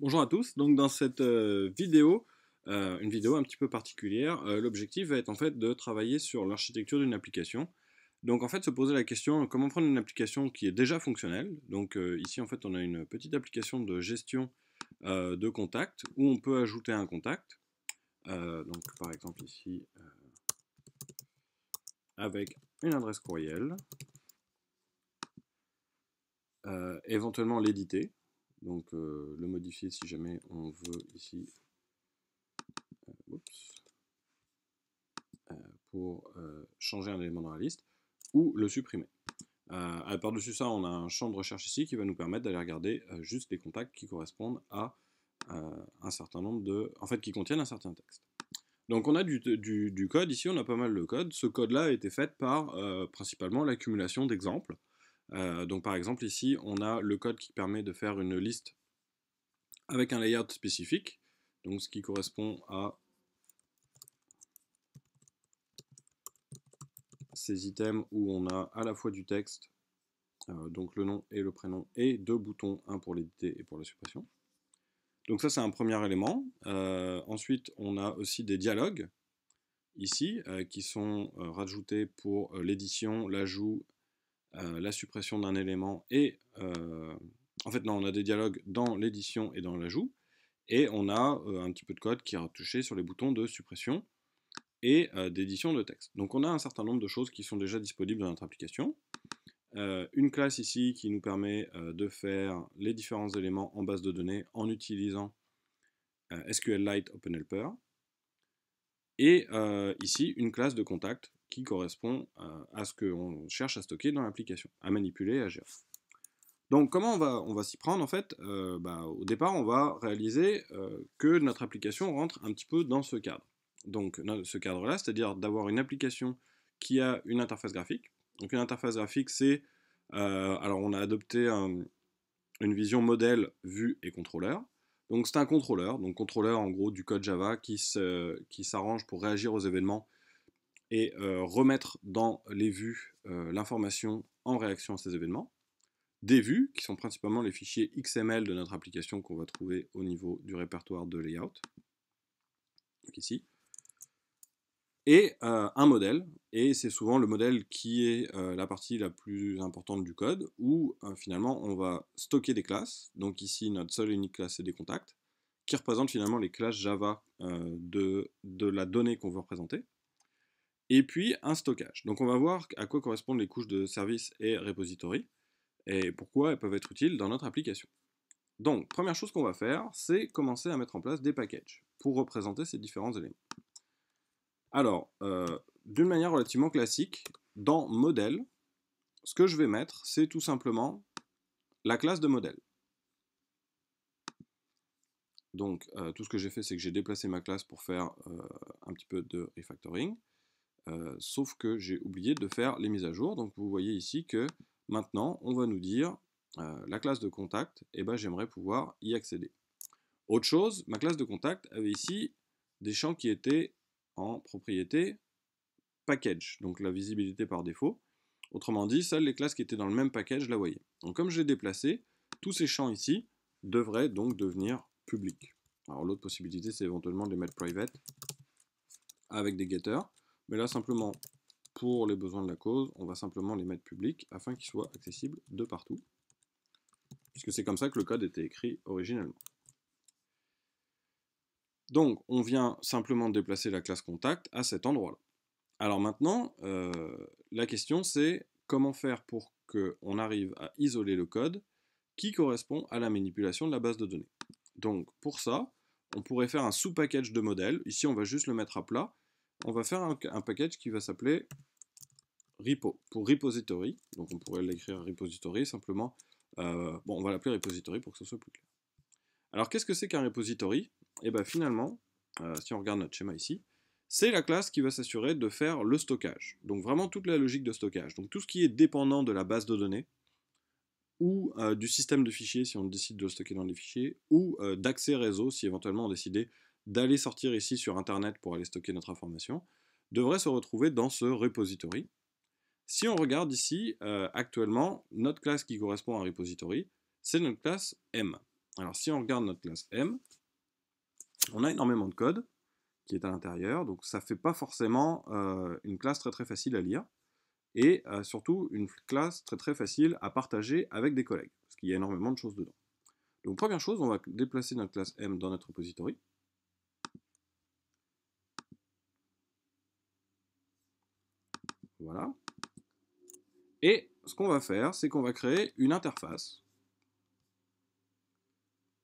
Bonjour à tous, donc dans cette euh, vidéo, euh, une vidéo un petit peu particulière, euh, l'objectif va être en fait de travailler sur l'architecture d'une application. Donc en fait se poser la question comment prendre une application qui est déjà fonctionnelle? Donc ici en fait on a une petite application de gestion de contacts où on peut ajouter un contact. donc par exemple ici avec une adresse courriel. éventuellement l'éditer donc euh, le modifier si jamais on veut ici euh, euh, pour changer un élément dans la liste ou le supprimer. Par-dessus ça, on a un champ de recherche ici qui va nous permettre d'aller regarder juste les contacts qui correspondent à un certain nombre de... en fait qui contiennent un certain texte. Donc on a du, du, code, ici on a pas mal de code. Ce code-là a été fait par principalement l'accumulation d'exemples. Euh, donc par exemple ici, on a le code qui permet de faire une liste avec un layout spécifique, donc ce qui correspond à ces items où on a à la fois du texte, euh, donc le nom et le prénom, et deux boutons, un pour l'éditer et pour la suppression. Donc ça c'est un premier élément. Euh, ensuite on a aussi des dialogues ici qui sont rajoutés pour l'édition, l'ajout euh, la suppression d'un élément et... Euh, en fait, non, on a des dialogues dans l'édition et dans l'ajout, et on a euh, un petit peu de code qui est touché sur les boutons de suppression et d'édition de texte. Donc on a un certain nombre de choses qui sont déjà disponibles dans notre application. une classe ici qui nous permet de faire les différents éléments en base de données en utilisant SQLite OpenHelper. Et ici, une classe de contact qui correspond euh, à ce qu'on cherche à stocker dans l'application, à manipuler à gérer. Donc comment on va, on s'y prendre en fait euh, bah, Au départ, on va réaliser euh, que notre application rentre un petit peu dans ce cadre. Donc ce cadre-là, c'est-à-dire d'avoir une application qui a une interface graphique. Donc une interface graphique, c'est... alors on a adopté une vision modèle, vue et contrôleur. Donc c'est un contrôleur, donc contrôleur en gros du code Java qui s'arrange pour réagir aux événements et remettre dans les vues l'information en réaction à ces événements. Des vues, qui sont principalement les fichiers XML de notre application qu'on va trouver au niveau du répertoire de layout, ici, et un modèle, et c'est souvent le modèle qui est la partie la plus importante du code, où finalement on va stocker des classes, donc ici notre seule et unique classe c'est des contacts, qui représentent finalement les classes Java de, de la donnée qu'on veut représenter et puis un stockage. Donc on va voir à quoi correspondent les couches de service et repository, et pourquoi elles peuvent être utiles dans notre application. Donc, première chose qu'on va faire, c'est commencer à mettre en place des packages pour représenter ces différents éléments. Alors, euh, d'une manière relativement classique, dans modèle, ce que je vais mettre, c'est tout simplement la classe de modèle. Donc, euh, tout ce que j'ai fait, c'est que j'ai déplacé ma classe pour faire euh, un petit peu de refactoring. Euh, sauf que j'ai oublié de faire les mises à jour. Donc vous voyez ici que maintenant, on va nous dire euh, la classe de contact, et eh ben, j'aimerais pouvoir y accéder. Autre chose, ma classe de contact avait ici des champs qui étaient en propriété package, donc la visibilité par défaut. Autrement dit, seules les classes qui étaient dans le même package la voyaient. Donc comme je l'ai déplacé, tous ces champs ici devraient donc devenir publics. Alors l'autre possibilité, c'est éventuellement de les mettre private avec des getters. Mais là, simplement, pour les besoins de la cause, on va simplement les mettre publics afin qu'ils soient accessibles de partout. Puisque c'est comme ça que le code était écrit originellement. Donc, on vient simplement déplacer la classe contact à cet endroit-là. Alors maintenant, euh, la question c'est comment faire pour qu'on arrive à isoler le code qui correspond à la manipulation de la base de données. Donc pour ça, on pourrait faire un sous-package de modèle. Ici, on va juste le mettre à plat on va faire un, package qui va s'appeler repo, pour repository. Donc on pourrait l'écrire repository simplement. Euh, bon, on va l'appeler repository pour que ce soit plus clair. Alors qu'est-ce que c'est qu'un repository? Et eh bien finalement, euh, si on regarde notre schéma ici, c'est la classe qui va s'assurer de faire le stockage. Donc vraiment toute la logique de stockage. Donc tout ce qui est dépendant de la base de données, ou euh, du système de fichiers si on décide de le stocker dans les fichiers, ou d'accès réseau si éventuellement on décidait d'aller sortir ici sur Internet pour aller stocker notre information, devrait se retrouver dans ce repository. Si on regarde ici, euh, actuellement, notre classe qui correspond à un repository, c'est notre classe M. Alors si on regarde notre classe M, on a énormément de code qui est à l'intérieur, donc ça ne fait pas forcément euh, une classe très très facile à lire, et euh, surtout une classe très très facile à partager avec des collègues, parce qu'il y a énormément de choses dedans. Donc première chose, on va déplacer notre classe M dans notre repository. Voilà. Et ce qu'on va faire, c'est qu'on va créer une interface,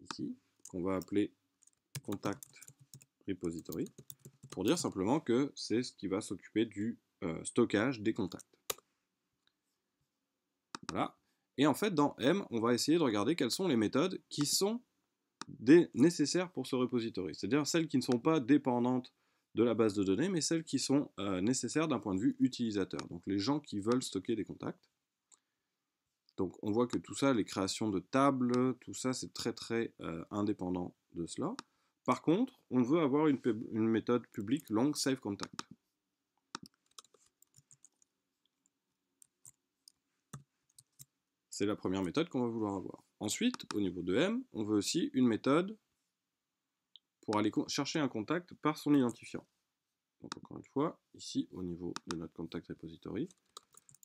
ici, qu'on va appeler contact repository, pour dire simplement que c'est ce qui va s'occuper du euh, stockage des contacts. Voilà. Et en fait, dans M, on va essayer de regarder quelles sont les méthodes qui sont nécessaires pour ce repository, c'est-à-dire celles qui ne sont pas dépendantes de la base de données, mais celles qui sont euh, nécessaires d'un point de vue utilisateur, donc les gens qui veulent stocker des contacts. Donc on voit que tout ça, les créations de tables, tout ça, c'est très très euh, indépendant de cela. Par contre, on veut avoir une, méthode publique long save contact. C'est la première méthode qu'on va vouloir avoir. Ensuite, au niveau de M, on veut aussi une méthode pour aller chercher un contact par son identifiant. Donc encore une fois, ici, au niveau de notre contact repository,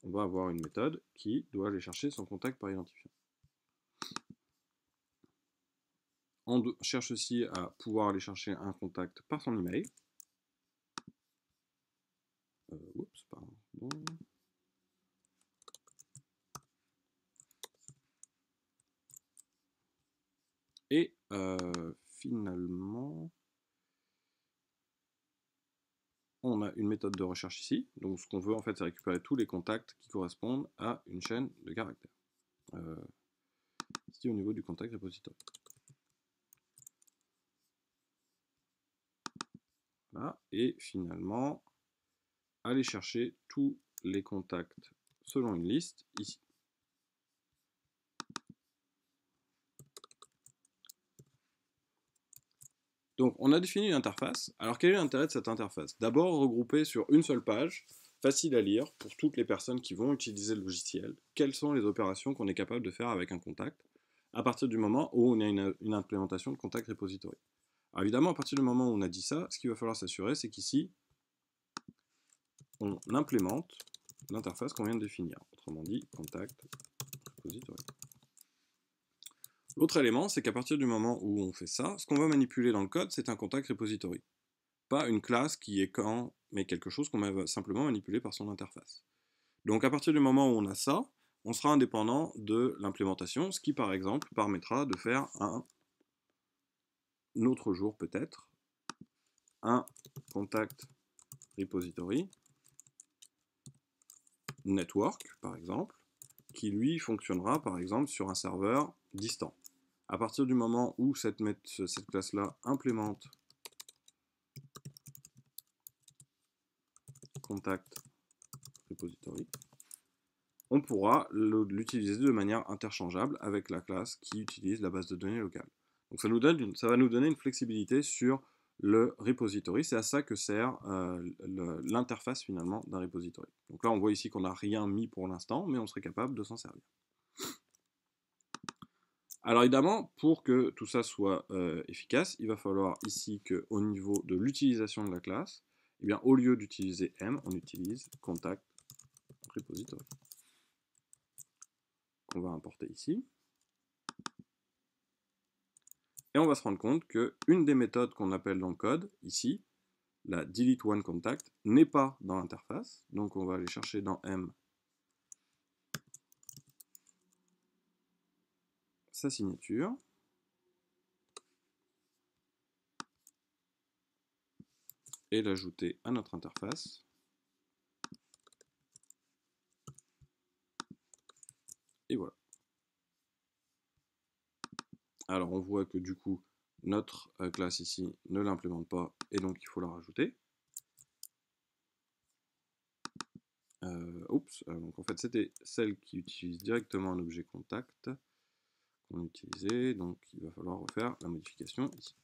on va avoir une méthode qui doit aller chercher son contact par identifiant. On cherche aussi à pouvoir aller chercher un contact par son email. Euh, pardon. Et euh, finalement, on a une méthode de recherche ici. Donc ce qu'on veut en fait, c'est récupérer tous les contacts qui correspondent à une chaîne de caractères. Euh, ici au niveau du contact repository. et finalement, aller chercher tous les contacts selon une liste ici. Donc on a défini une interface. Alors quel est l'intérêt de cette interface? D'abord regrouper sur une seule page, facile à lire pour toutes les personnes qui vont utiliser le logiciel, quelles sont les opérations qu'on est capable de faire avec un contact, à partir du moment où on a une, implémentation de contact repository? Alors évidemment, à partir du moment où on a dit ça, ce qu'il va falloir s'assurer, c'est qu'ici, on implémente l'interface qu'on vient de définir. Autrement dit, contact repository. L'autre élément, c'est qu'à partir du moment où on fait ça, ce qu'on va manipuler dans le code, c'est un contact repository. Pas une classe qui est quand, mais quelque chose qu'on va simplement manipuler par son interface. Donc à partir du moment où on a ça, on sera indépendant de l'implémentation, ce qui par exemple permettra de faire un, autre jour peut-être, un contact repository network par exemple, qui lui fonctionnera par exemple sur un serveur distant. À partir du moment où cette, classe-là implémente contact repository, on pourra l'utiliser de manière interchangeable avec la classe qui utilise la base de données locale. Donc ça va nous donner une flexibilité sur le repository. C'est à ça que sert euh, l'interface finalement d'un repository. Donc là, on voit ici qu'on n'a rien mis pour l'instant, mais on serait capable de s'en servir. Alors évidemment, pour que tout ça soit euh, efficace, il va falloir ici qu'au niveau de l'utilisation de la classe, eh bien, au lieu d'utiliser M, on utilise contact repository qu'on va importer ici. Et on va se rendre compte qu'une des méthodes qu'on appelle dans le code, ici, la delete one contact, n'est pas dans l'interface. Donc on va aller chercher dans M sa signature. Et l'ajouter à notre interface. Et voilà. Alors on voit que du coup, notre euh, classe ici ne l'implémente pas et donc il faut la rajouter. Euh, oups, euh, donc en fait c'était celle qui utilise directement un objet contact qu'on donc il va falloir refaire la modification ici.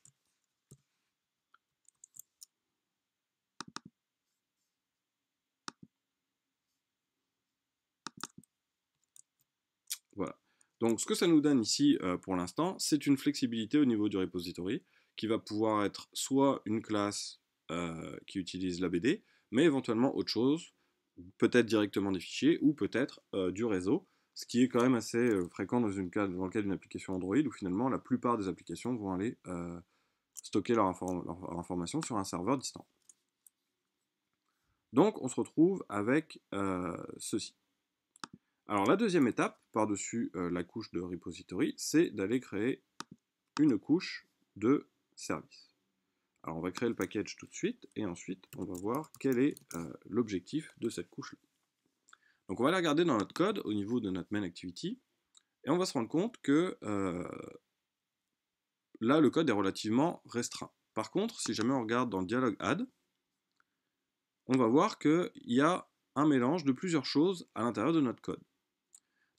Voilà. Donc ce que ça nous donne ici euh, pour l'instant, c'est une flexibilité au niveau du repository qui va pouvoir être soit une classe euh, qui utilise la BD, mais éventuellement autre chose, peut-être directement des fichiers ou peut-être euh, du réseau, ce qui est quand même assez fréquent dans, le cas d'une application Android où finalement la plupart des applications vont aller stocker leur, information sur un serveur distant. Donc on se retrouve avec ceci. Alors la deuxième étape, par-dessus euh, la couche de repository, c'est d'aller créer une couche de service. Alors on va créer le package tout de suite, et ensuite on va voir quel est euh, l'objectif de cette couche-là. Donc on va la regarder dans notre code au niveau de notre main activity, et on va se rendre compte que euh, là le code est relativement restreint. Par contre, si jamais on regarde dans le dialog add, on va voir qu'il y a un mélange de plusieurs choses à l'intérieur de notre code.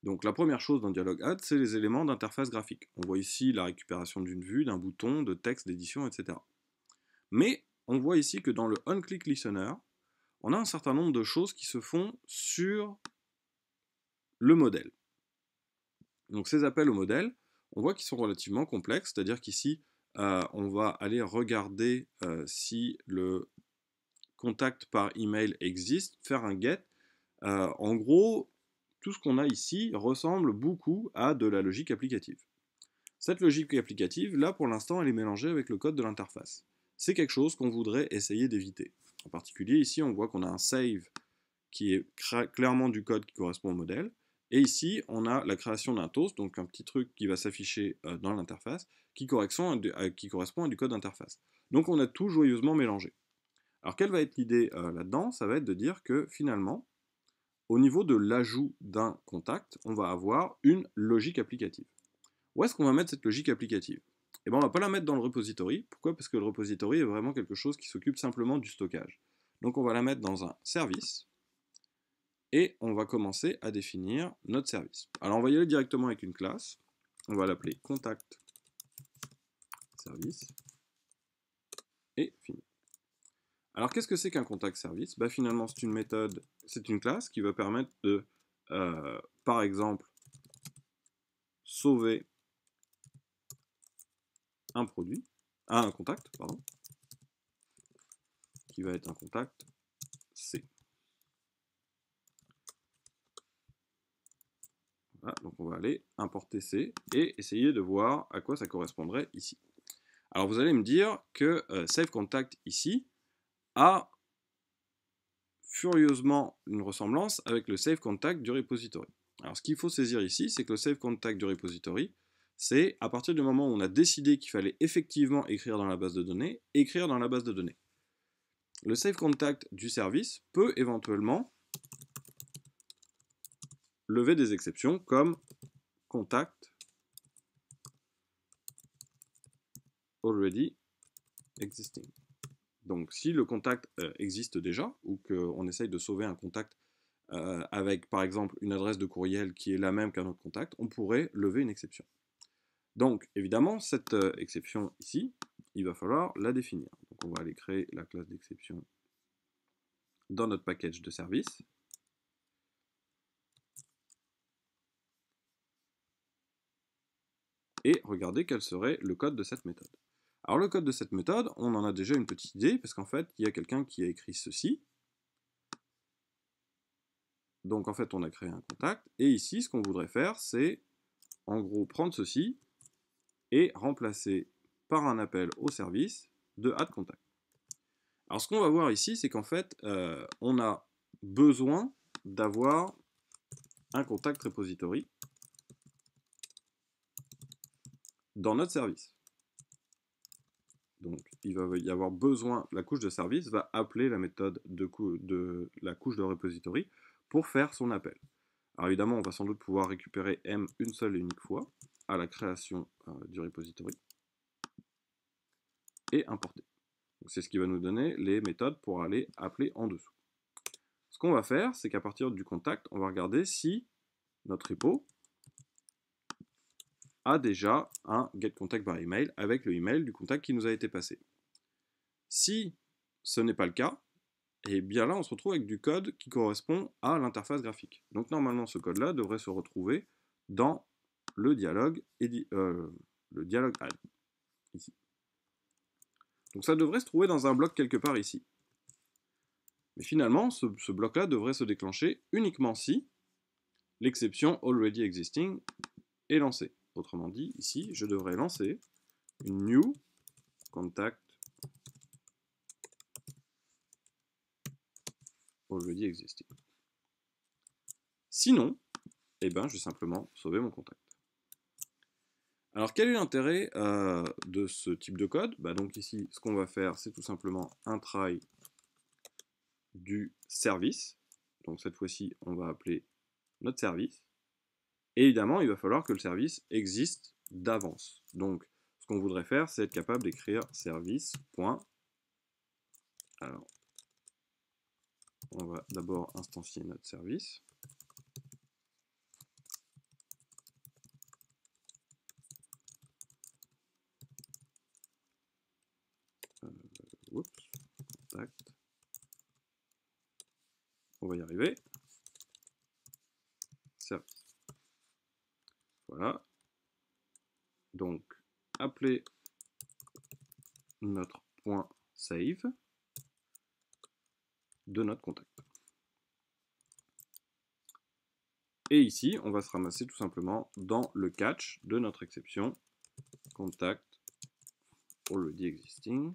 Donc la première chose dans Dialog Add, c'est les éléments d'interface graphique. On voit ici la récupération d'une vue, d'un bouton, de texte, d'édition, etc. Mais on voit ici que dans le OnClick Listener, on a un certain nombre de choses qui se font sur le modèle. Donc ces appels au modèle, on voit qu'ils sont relativement complexes, c'est-à-dire qu'ici, euh, on va aller regarder euh, si le contact par email existe, faire un get. Euh, en gros, tout ce qu'on a ici ressemble beaucoup à de la logique applicative. Cette logique applicative, là pour l'instant, elle est mélangée avec le code de l'interface. C'est quelque chose qu'on voudrait essayer d'éviter. En particulier, ici, on voit qu'on a un save qui est clairement du code qui correspond au modèle. Et ici, on a la création d'un toast, donc un petit truc qui va s'afficher euh, dans l'interface, qui, correspond à du code d'interface. Donc on a tout joyeusement mélangé. Alors quelle va être l'idée euh, là-dedans? Ça va être de dire que finalement, au niveau de l'ajout d'un contact, on va avoir une logique applicative. Où est-ce qu'on va mettre cette logique applicative? Eh bien, on ne va pas la mettre dans le repository. Pourquoi? Parce que le repository est vraiment quelque chose qui s'occupe simplement du stockage. Donc, on va la mettre dans un service et on va commencer à définir notre service. Alors, on va y aller directement avec une classe. On va l'appeler contact service et fini. Alors qu'est-ce que c'est qu'un contact service? Bah, Finalement c'est une méthode, c'est une classe qui va permettre de, euh, par exemple, sauver un produit, ah, un contact, pardon, qui va être un contact C. Donc on va aller importer C et essayer de voir à quoi ça correspondrait ici. Alors vous allez me dire que euh, save contact ici, a furieusement une ressemblance avec le save contact du repository. Alors ce qu'il faut saisir ici, c'est que le save contact du repository, c'est à partir du moment où on a décidé qu'il fallait effectivement écrire dans la base de données, écrire dans la base de données. Le save contact du service peut éventuellement lever des exceptions comme contact already existing. Donc si le contact euh, existe déjà, ou qu'on essaye de sauver un contact euh, avec par exemple une adresse de courriel qui est la même qu'un autre contact, on pourrait lever une exception. Donc évidemment, cette euh, exception ici, il va falloir la définir. Donc on va aller créer la classe d'exception dans notre package de service. Et regardez quel serait le code de cette méthode. Alors le code de cette méthode, on en a déjà une petite idée, parce qu'en fait, il y a quelqu'un qui a écrit ceci. Donc en fait, on a créé un contact, et ici, ce qu'on voudrait faire, c'est en gros prendre ceci et remplacer par un appel au service de add contact. Alors ce qu'on va voir ici, c'est qu'en fait, euh, on a besoin d'avoir un contact repository dans notre service. Donc il va y avoir besoin, la couche de service va appeler la méthode de, de la couche de repository pour faire son appel. Alors évidemment, on va sans doute pouvoir récupérer M une seule et unique fois à la création euh, du repository et importer. C'est ce qui va nous donner les méthodes pour aller appeler en dessous. Ce qu'on va faire, c'est qu'à partir du contact, on va regarder si notre repo a déjà un getContact par email avec le email du contact qui nous a été passé. Si ce n'est pas le cas, et eh bien là on se retrouve avec du code qui correspond à l'interface graphique. Donc normalement ce code-là devrait se retrouver dans le dialogue, euh, le dialogue add. Donc ça devrait se trouver dans un bloc quelque part ici. Mais finalement, ce, ce bloc-là devrait se déclencher uniquement si l'exception already existing est lancée. Autrement dit, ici, je devrais lancer une new contact already existing. Sinon, eh ben, je vais simplement sauver mon contact. Alors, quel est l'intérêt euh, de ce type de code? Bah, Donc ici, ce qu'on va faire, c'est tout simplement un try du service. Donc cette fois-ci, on va appeler notre service. Évidemment, il va falloir que le service existe d'avance. Donc, ce qu'on voudrait faire, c'est être capable d'écrire service. Alors, on va d'abord instancier notre service. Euh, contact. On va y arriver. Voilà. Donc, appeler notre point save de notre contact. Et ici, on va se ramasser tout simplement dans le catch de notre exception contact already existing.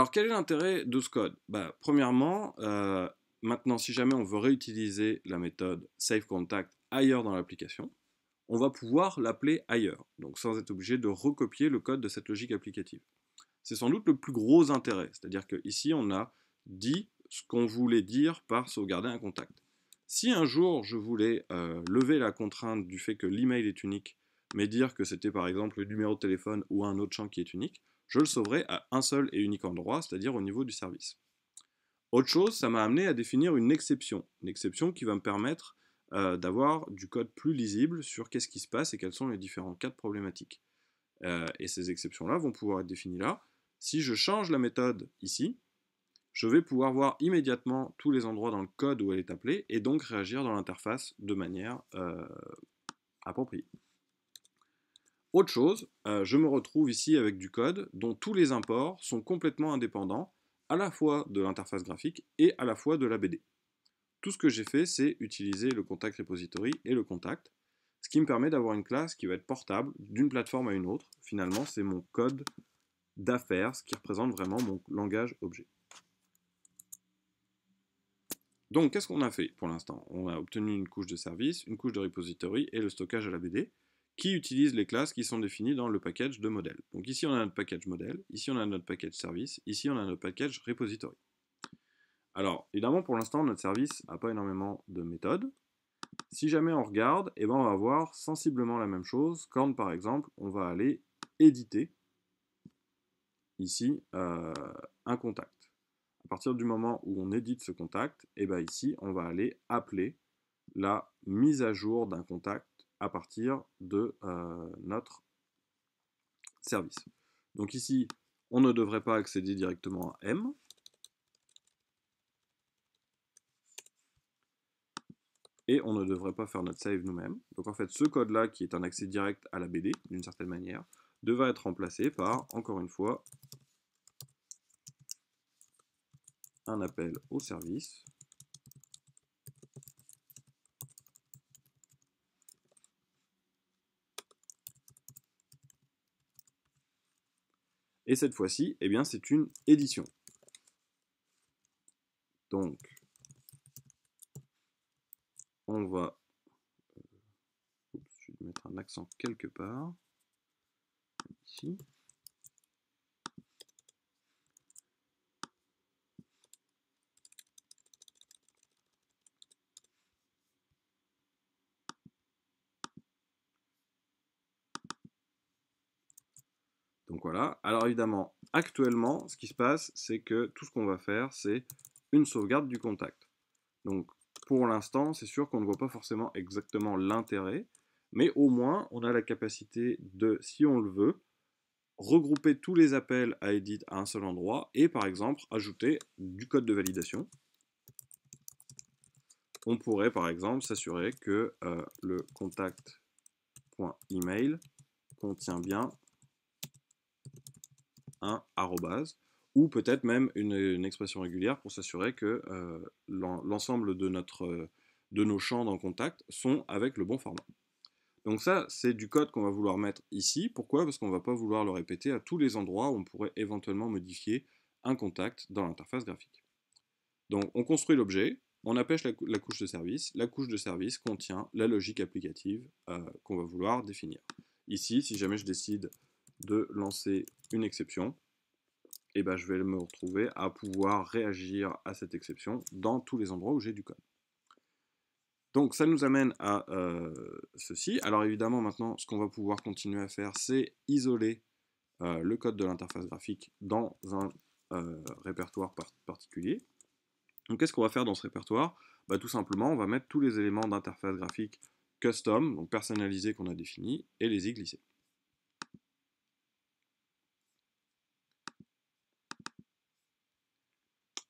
Alors, quel est l'intérêt de ce code? Bah, Premièrement, euh, maintenant, si jamais on veut réutiliser la méthode SaveContact ailleurs dans l'application, on va pouvoir l'appeler ailleurs, donc sans être obligé de recopier le code de cette logique applicative. C'est sans doute le plus gros intérêt, c'est-à-dire qu'ici on a dit ce qu'on voulait dire par sauvegarder un contact. Si un jour je voulais euh, lever la contrainte du fait que l'email est unique, mais dire que c'était par exemple le numéro de téléphone ou un autre champ qui est unique, je le sauverai à un seul et unique endroit, c'est-à-dire au niveau du service. Autre chose, ça m'a amené à définir une exception, une exception qui va me permettre euh, d'avoir du code plus lisible sur qu'est-ce qui se passe et quels sont les différents cas de problématiques. Euh, et ces exceptions-là vont pouvoir être définies là. Si je change la méthode ici, je vais pouvoir voir immédiatement tous les endroits dans le code où elle est appelée et donc réagir dans l'interface de manière euh, appropriée. Autre chose, je me retrouve ici avec du code dont tous les imports sont complètement indépendants à la fois de l'interface graphique et à la fois de la BD. Tout ce que j'ai fait, c'est utiliser le contact repository et le contact, ce qui me permet d'avoir une classe qui va être portable d'une plateforme à une autre. Finalement, c'est mon code d'affaires, ce qui représente vraiment mon langage objet. Donc, qu'est-ce qu'on a fait pour l'instant? On a obtenu une couche de service, une couche de repository et le stockage à la BD, qui utilisent les classes qui sont définies dans le package de modèle. Donc ici, on a notre package modèle, ici, on a notre package service, ici, on a notre package repository. Alors, évidemment, pour l'instant, notre service n'a pas énormément de méthodes. Si jamais on regarde, eh ben, on va voir sensiblement la même chose quand, par exemple, on va aller éditer ici euh, un contact. À partir du moment où on édite ce contact, eh ben, ici, on va aller appeler la mise à jour d'un contact à partir de euh, notre service. Donc ici, on ne devrait pas accéder directement à M, et on ne devrait pas faire notre save nous-mêmes. Donc en fait, ce code-là, qui est un accès direct à la BD, d'une certaine manière, devrait être remplacé par, encore une fois, un appel au service. Et cette fois-ci, eh bien, c'est une édition. Donc, on va... Euh, mettre un accent quelque part. Ici. Donc voilà. Alors évidemment, actuellement, ce qui se passe, c'est que tout ce qu'on va faire, c'est une sauvegarde du contact. Donc pour l'instant, c'est sûr qu'on ne voit pas forcément exactement l'intérêt, mais au moins on a la capacité de, si on le veut, regrouper tous les appels à edit à un seul endroit et par exemple ajouter du code de validation on pourrait par exemple s'assurer que euh, le contact.email contient bien un arrobase, ou peut-être même une, expression régulière pour s'assurer que euh, l'ensemble de, notre, de nos champs dans contact sont avec le bon format. Donc ça, c'est du code qu'on va vouloir mettre ici. Pourquoi? Parce qu'on ne va pas vouloir le répéter à tous les endroits où on pourrait éventuellement modifier un contact dans l'interface graphique. Donc on construit l'objet, on appêche la, couche de service. La couche de service contient la logique applicative euh, qu'on va vouloir définir. Ici, si jamais je décide de lancer une exception, et ben, je vais me retrouver à pouvoir réagir à cette exception dans tous les endroits où j'ai du code. Donc ça nous amène à euh, ceci. Alors évidemment maintenant ce qu'on va pouvoir continuer à faire c'est isoler euh, le code de l'interface graphique dans un euh, répertoire particulier. Donc qu'est-ce qu'on va faire dans ce répertoire? Bah, Tout simplement on va mettre tous les éléments d'interface graphique custom, donc personnalisés qu'on a définis, et les y glisser.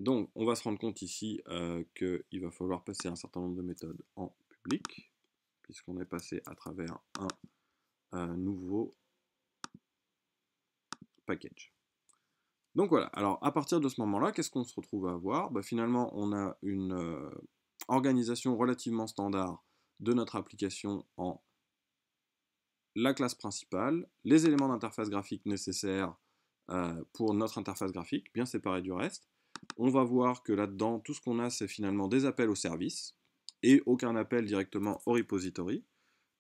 Donc, on va se rendre compte ici euh, qu'il va falloir passer un certain nombre de méthodes en public, puisqu'on est passé à travers un, nouveau package. Donc voilà, alors à partir de ce moment-là, qu'est-ce qu'on se retrouve à avoir? Bah, Finalement, on a une euh, organisation relativement standard de notre application en la classe principale, les éléments d'interface graphique nécessaires euh, pour notre interface graphique, bien séparés du reste, on va voir que là-dedans, tout ce qu'on a, c'est finalement des appels au service et aucun appel directement au repository.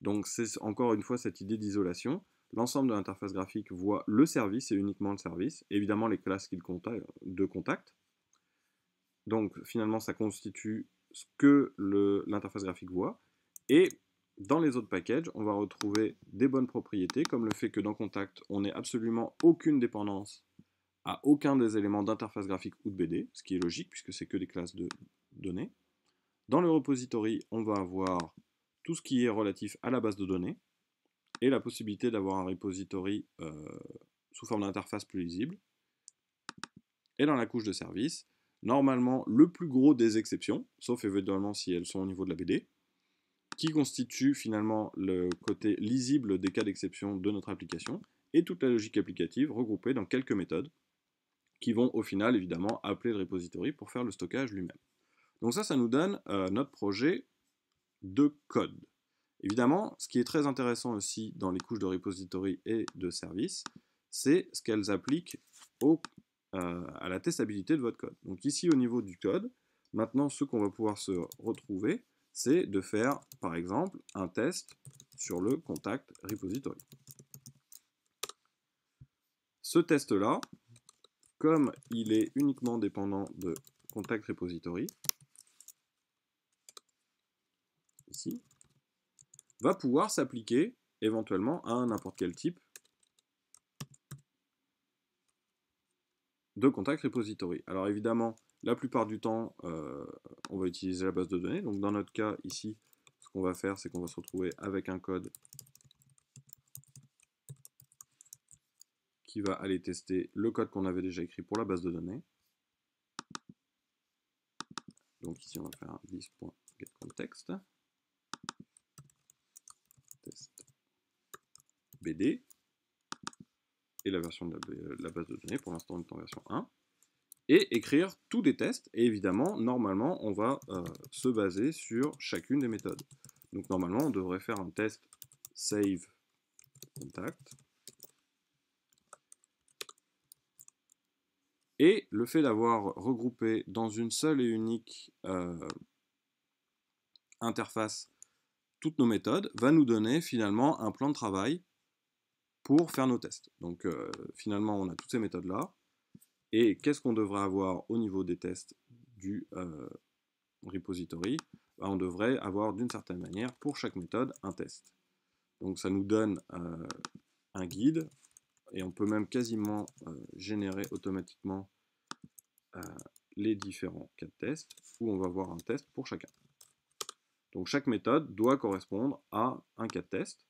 Donc c'est encore une fois cette idée d'isolation. L'ensemble de l'interface graphique voit le service et uniquement le service, évidemment les classes de contact. Donc finalement ça constitue ce que l'interface graphique voit. Et dans les autres packages, on va retrouver des bonnes propriétés, comme le fait que dans Contact, on n'ait absolument aucune dépendance à aucun des éléments d'interface graphique ou de BD, ce qui est logique puisque c'est que des classes de données. Dans le repository, on va avoir tout ce qui est relatif à la base de données et la possibilité d'avoir un repository euh, sous forme d'interface plus lisible. Et dans la couche de service, normalement le plus gros des exceptions, sauf éventuellement si elles sont au niveau de la BD, qui constitue finalement le côté lisible des cas d'exception de notre application, et toute la logique applicative regroupée dans quelques méthodes qui vont au final évidemment appeler le repository pour faire le stockage lui-même. Donc ça, ça nous donne euh, notre projet de code. Évidemment, ce qui est très intéressant aussi dans les couches de repository et de service, c'est ce qu'elles appliquent euh, à la testabilité de votre code. Donc ici, au niveau du code, maintenant, ce qu'on va pouvoir se retrouver, c'est de faire, par exemple, un test sur le contact repository. Ce test-là, comme il est uniquement dépendant de contact repository, ici, va pouvoir s'appliquer éventuellement à n'importe quel type de contact repository. Alors évidemment, la plupart du temps, euh, on va utiliser la base de données. Donc dans notre cas ici, ce qu'on va faire, c'est qu'on va se retrouver avec un code qui va aller tester le code qu'on avait déjà écrit pour la base de données. Donc ici on va faire un 10.getContext test BD et la version de la, base de données, pour l'instant on est en version 1 et écrire tous les tests. Et évidemment normalement on va euh, se baser sur chacune des méthodes. Donc normalement on devrait faire un test save contact Et le fait d'avoir regroupé dans une seule et unique euh, interface toutes nos méthodes va nous donner finalement un plan de travail pour faire nos tests. Donc euh, finalement on a toutes ces méthodes là. Et qu'est-ce qu'on devrait avoir au niveau des tests du euh, repository? Ben, On devrait avoir d'une certaine manière pour chaque méthode un test. Donc ça nous donne un guide et on peut même quasiment euh, générer automatiquement euh, les différents cas de test où on va voir un test pour chacun. Donc chaque méthode doit correspondre à un cas de test,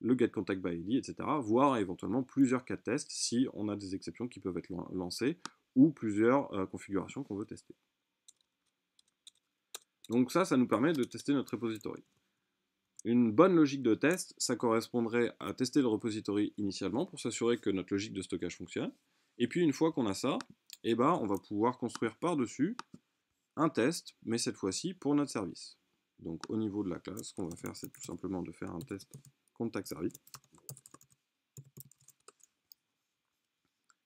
le getContactById, etc., voire éventuellement plusieurs cas de test si on a des exceptions qui peuvent être lancées ou plusieurs euh, configurations qu'on veut tester. Donc ça, ça nous permet de tester notre repository. Une bonne logique de test, ça correspondrait à tester le repository initialement pour s'assurer que notre logique de stockage fonctionne. Et puis une fois qu'on a ça, eh ben, on va pouvoir construire par-dessus un test, mais cette fois-ci pour notre service. Donc au niveau de la classe, ce qu'on va faire, c'est tout simplement de faire un test contact service.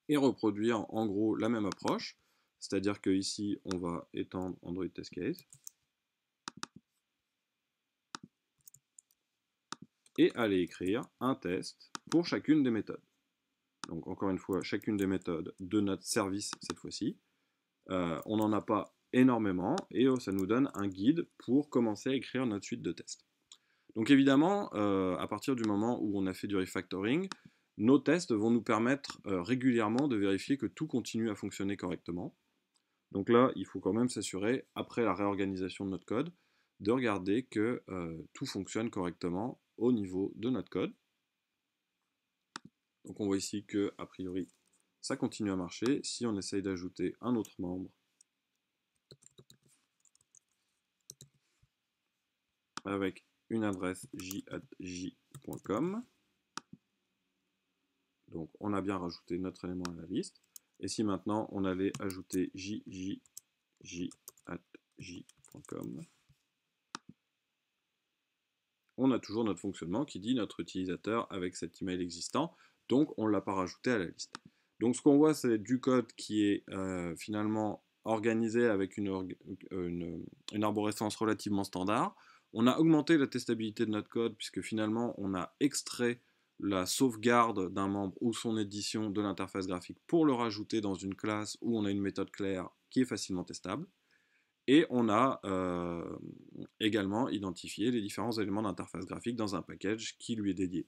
Et reproduire en gros la même approche, c'est-à-dire que ici on va étendre Android Test Case. Et aller écrire un test pour chacune des méthodes. Donc encore une fois, chacune des méthodes de notre service cette fois-ci. Euh, on n'en a pas énormément et euh, ça nous donne un guide pour commencer à écrire notre suite de tests. Donc évidemment, euh, à partir du moment où on a fait du refactoring, nos tests vont nous permettre régulièrement de vérifier que tout continue à fonctionner correctement. Donc là, il faut quand même s'assurer, après la réorganisation de notre code, de regarder que tout fonctionne correctement au niveau de notre code. Donc on voit ici que, a priori, ça continue à marcher. Si on essaye d'ajouter un autre membre, avec une adresse j.j.com, donc on a bien rajouté notre élément à la liste. Et si maintenant on allait ajouter jj.j.com, on a toujours notre fonctionnement qui dit notre utilisateur avec cet email existant donc on ne l'a pas rajouté à la liste. Donc ce qu'on voit, c'est du code qui est euh, finalement organisé avec une, arborescence relativement standard. On a augmenté la testabilité de notre code puisque finalement on a extrait la sauvegarde d'un membre ou son édition de l'interface graphique pour le rajouter dans une classe où on a une méthode claire qui est facilement testable. Et on a euh, également identifié les différents éléments d'interface graphique dans un package qui lui est dédié.